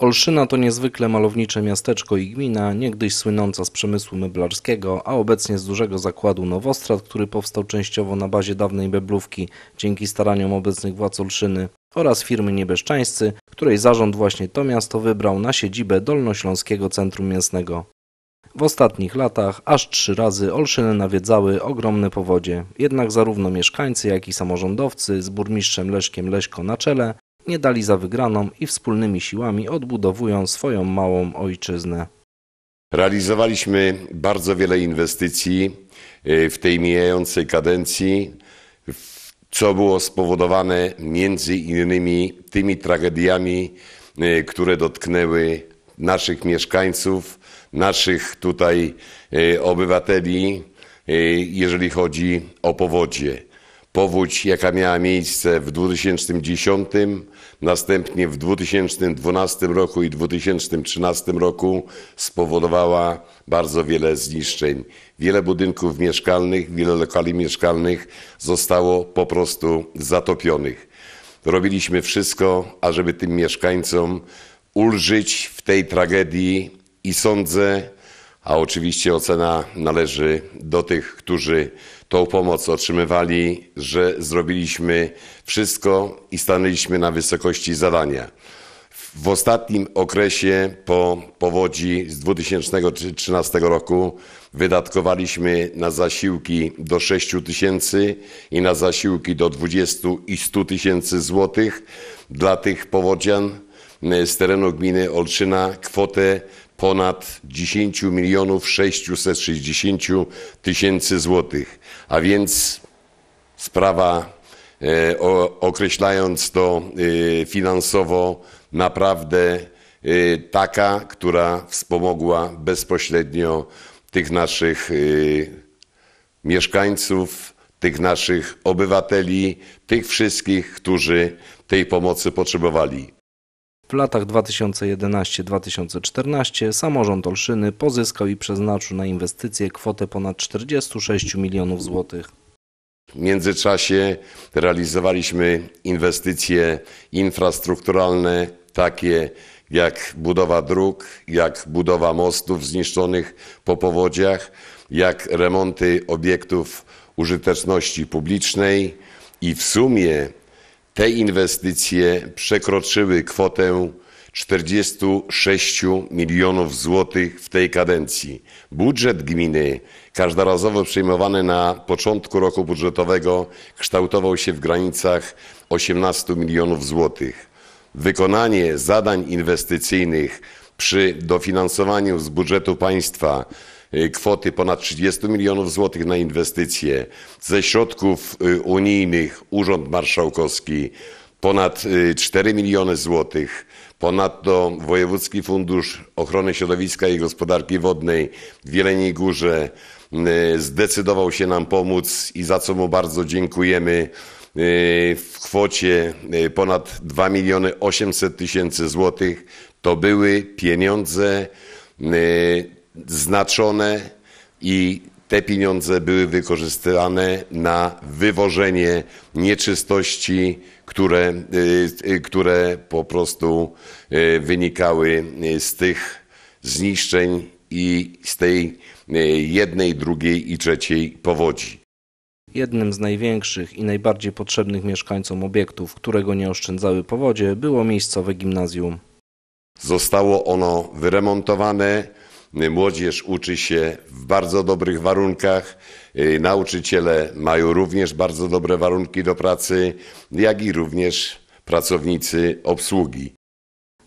Olszyna to niezwykle malownicze miasteczko i gmina, niegdyś słynąca z przemysłu meblarskiego, a obecnie z dużego zakładu Nowostrat, który powstał częściowo na bazie dawnej Beblówki dzięki staraniom obecnych władz Olszyny oraz firmy Niebeszczańscy, której zarząd właśnie to miasto wybrał na siedzibę Dolnośląskiego Centrum Miastnego. W ostatnich latach aż trzy razy Olszynę nawiedzały ogromne powodzie, jednak zarówno mieszkańcy, jak i samorządowcy z burmistrzem Leszkiem Leśko na czele nie dali za wygraną i wspólnymi siłami odbudowują swoją małą ojczyznę. Realizowaliśmy bardzo wiele inwestycji y, w tej mijającej kadencji, co było spowodowane między innymi tymi tragediami, y, które dotknęły naszych mieszkańców, naszych tutaj y, obywateli, jeżeli chodzi o powodzie. Powódź, jaka miała miejsce w 2010, następnie w 2012 roku i 2013 roku spowodowała bardzo wiele zniszczeń. Wiele budynków mieszkalnych, wiele lokali mieszkalnych zostało po prostu zatopionych. Robiliśmy wszystko, ażeby tym mieszkańcom ulżyć w tej tragedii i sądzę, a oczywiście ocena należy do tych, którzy tą pomoc otrzymywali, że zrobiliśmy wszystko i stanęliśmy na wysokości zadania. W ostatnim okresie po powodzi z 2013 roku wydatkowaliśmy na zasiłki do 6 tysięcy i na zasiłki do 20 i 100 tysięcy złotych dla tych powodzian z terenu gminy Olszyna kwotę ponad 10 milionów 660 tysięcy złotych. A więc sprawa, e, określając to e, finansowo, naprawdę e, taka, która wspomogła bezpośrednio tych naszych mieszkańców, tych naszych obywateli, tych wszystkich, którzy tej pomocy potrzebowali. W latach 2011-2014 samorząd Olszyny pozyskał i przeznaczył na inwestycje kwotę ponad 46 milionów złotych. W międzyczasie realizowaliśmy inwestycje infrastrukturalne, takie jak budowa dróg, jak budowa mostów zniszczonych po powodziach, jak remonty obiektów użyteczności publicznej i w sumie te inwestycje przekroczyły kwotę 46 milionów złotych w tej kadencji. Budżet gminy, każdorazowo przyjmowany na początku roku budżetowego, kształtował się w granicach 18 milionów złotych. Wykonanie zadań inwestycyjnych przy dofinansowaniu z budżetu państwa kwoty ponad 30 milionów złotych na inwestycje. Ze środków y, unijnych Urząd Marszałkowski ponad 4 y, miliony złotych. Ponadto Wojewódzki Fundusz Ochrony Środowiska i Gospodarki Wodnej w Jeleniej Górze zdecydował się nam pomóc i za co mu bardzo dziękujemy w kwocie ponad 2 miliony 800 tysięcy złotych. To były pieniądze znaczone i te pieniądze były wykorzystane na wywożenie nieczystości, które, y, y, które po prostu y, wynikały z tych zniszczeń i z tej jednej, drugiej i trzeciej powodzi. Jednym z największych i najbardziej potrzebnych mieszkańcom obiektów, którego nie oszczędzały powodzie, było miejscowe gimnazjum. Zostało ono wyremontowane, Młodzież uczy się w bardzo dobrych warunkach. Y, nauczyciele mają również bardzo dobre warunki do pracy, jak i również pracownicy obsługi.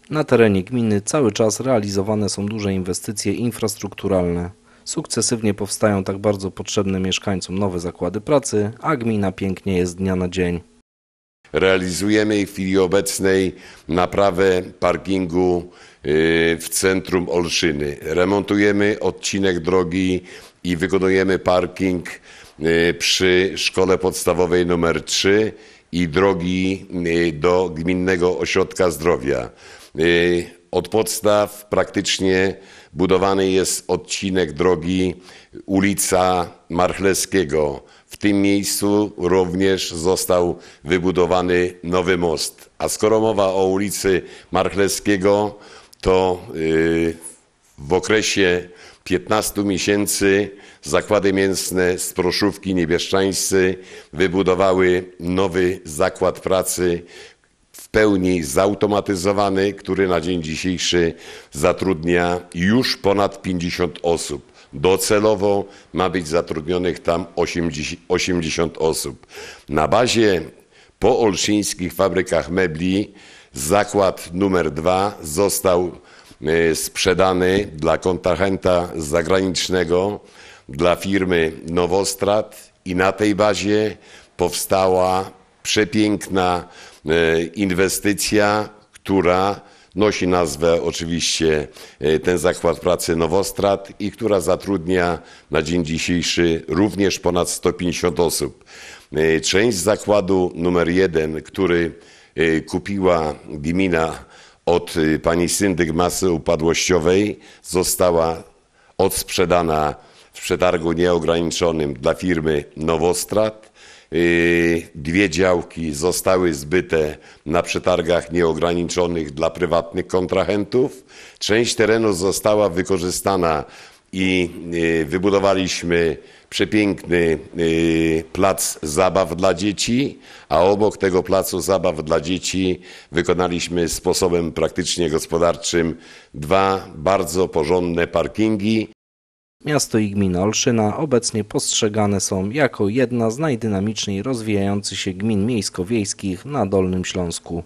Na terenie gminy cały czas realizowane są duże inwestycje infrastrukturalne. Sukcesywnie powstają tak bardzo potrzebne mieszkańcom nowe zakłady pracy, a gmina pięknie jest dnia na dzień. Realizujemy w chwili obecnej naprawę parkingu y, w centrum Olszyny. Remontujemy odcinek drogi i wykonujemy parking y, przy szkole podstawowej nr 3 i drogi y, do Gminnego Ośrodka Zdrowia. Od podstaw praktycznie budowany jest odcinek drogi ulica Marchlewskiego. Tym miejscu również został wybudowany nowy most. A skoro mowa o ulicy Marchlewskiego, to y, w okresie 15 miesięcy zakłady mięsne z Proszówki Niebieszczańscy wybudowały nowy zakład pracy w pełni zautomatyzowany, który na dzień dzisiejszy zatrudnia już ponad 50 osób. Docelowo ma być zatrudnionych tam 80, 80 osób. Na bazie po olszyńskich fabrykach mebli zakład numer dwa został e, sprzedany dla kontrahenta zagranicznego, dla firmy Nowostrat i na tej bazie powstała przepiękna e, inwestycja, która nosi nazwę oczywiście e, ten zakład pracy Nowostrat i która zatrudnia na dzień dzisiejszy również ponad 150 osób. E, Część zakładu numer jeden, który e, kupiła gmina od pani syndyk masy upadłościowej, została odsprzedana w przetargu nieograniczonym dla firmy Nowostrat. Yy, Dwie działki zostały zbyte na przetargach nieograniczonych dla prywatnych kontrahentów. Część terenu została wykorzystana i yy, wybudowaliśmy przepiękny yy, plac zabaw dla dzieci, a obok tego placu zabaw dla dzieci wykonaliśmy sposobem praktycznie gospodarczym dwa bardzo porządne parkingi. Miasto i gmina Olszyna obecnie postrzegane są jako jedna z najdynamiczniej rozwijających się gmin miejsko-wiejskich na Dolnym Śląsku.